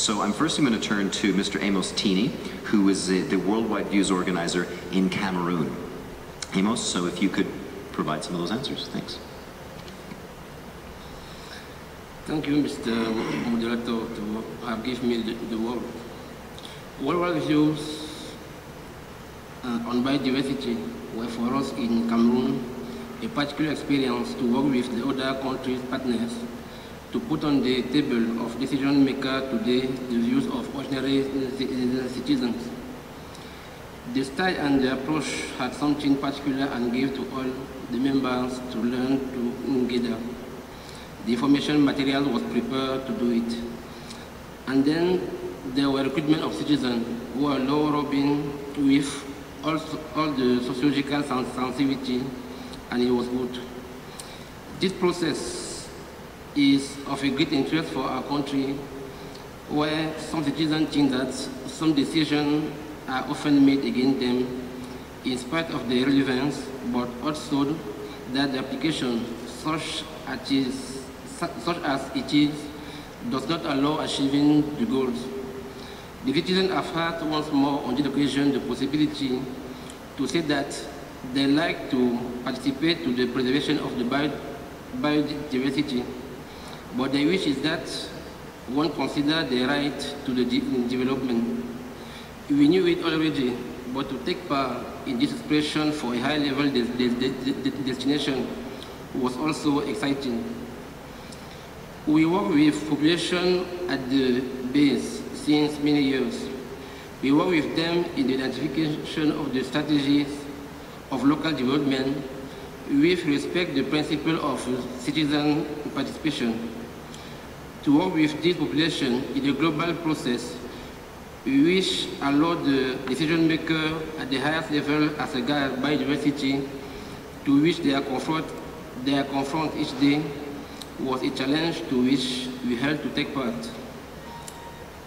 So I'm first going to turn to Mr. Amos Tene, who is the, the Worldwide Views organizer in Cameroon. Amos, so if you could provide some of those answers. Thanks. Thank you, Mr. Moderator, to have given me the, the word. Worldwide Views uh, on biodiversity were for us in Cameroon a particular experience to work with the other countries' partners to put on the table of decision makers today the views of ordinary uh, citizens. The style and the approach had something particular and gave to all the members to learn to gather. The information material was prepared to do it. And then there were recruitment of citizens who are low robin with all, all the sociological sensitivity and it was good. This process is of a great interest for our country where some citizens think that some decisions are often made against them in spite of their relevance, but also that the application, such as, is, such as it is, does not allow achieving the goals. The citizens have had once more on this occasion the possibility to say that they like to participate to the preservation of the biodiversity, but the wish is that one consider the right to the de development. We knew it already, but to take part in this expression for a high-level de de destination was also exciting. We work with population at the base since many years. We work with them in the identification of the strategies of local development with respect the principle of citizen participation. To work with this population in a global process which allow the decision maker at the highest level as a regards biodiversity to which they are, confront, they are confronted each day was a challenge to which we had to take part.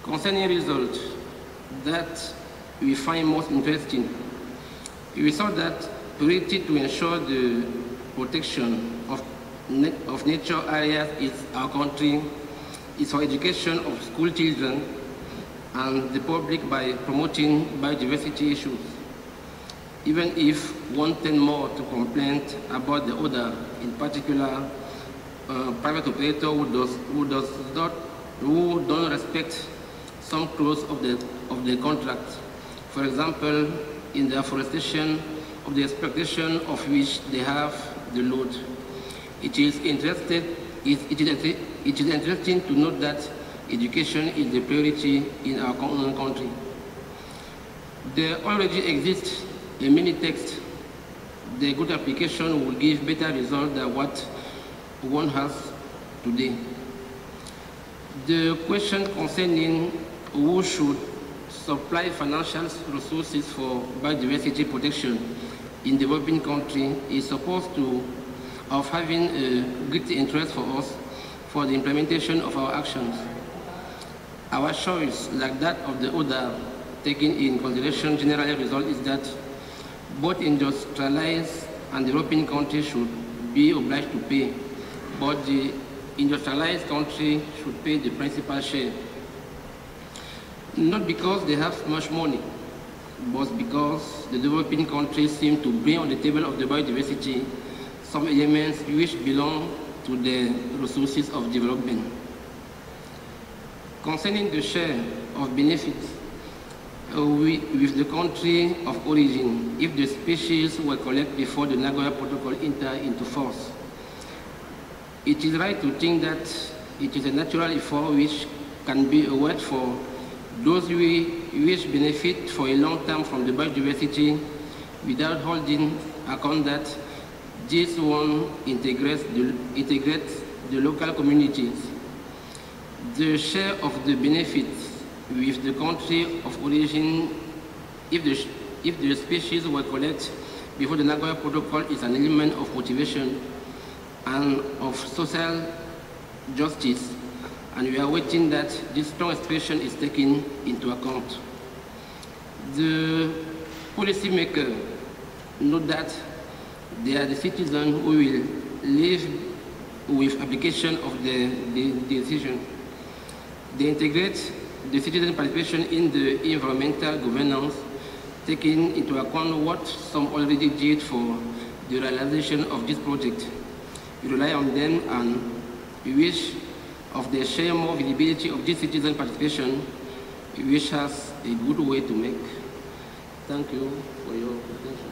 Concerning results that we find most interesting, we saw that priority to ensure the protection of, of nature areas in our country is for education of school children and the public by promoting biodiversity issues. Even if one more to complain about the other, in particular, uh, private operator who does, who does not, who don't respect some clause of the, of the contract. For example, in the afforestation of the expectation of which they have the load. It is, interested, it, it, is, it is interesting to note that education is the priority in our country. There already exists a mini text. The good application will give better results than what one has today. The question concerning who should supply financial resources for biodiversity protection in developing country is supposed to of having a great interest for us for the implementation of our actions. Our choice, like that of the other taken in consideration generally result is that both industrialized and developing countries should be obliged to pay, but the industrialized country should pay the principal share. Not because they have much money, but because the developing countries seem to bring on the table of the biodiversity some elements which belong to the resources of development. Concerning the share of benefits uh, with the country of origin, if the species were collected before the Nagoya Protocol enter into force, it is right to think that it is a natural effort which can be a word for those which benefit for a long time from the biodiversity without holding account that this one integrates the, integrates the local communities. The share of the benefits with the country of origin, if the, if the species were collected before the Nagoya Protocol is an element of motivation and of social justice and we are waiting that this strong expression is taken into account. The policymaker know that they are the citizens who will live with application of the, the, the decision. They integrate the citizen participation in the environmental governance, taking into account what some already did for the realization of this project. We rely on them and we wish of the share more visibility of this citizen participation, which has a good way to make. Thank you for your attention.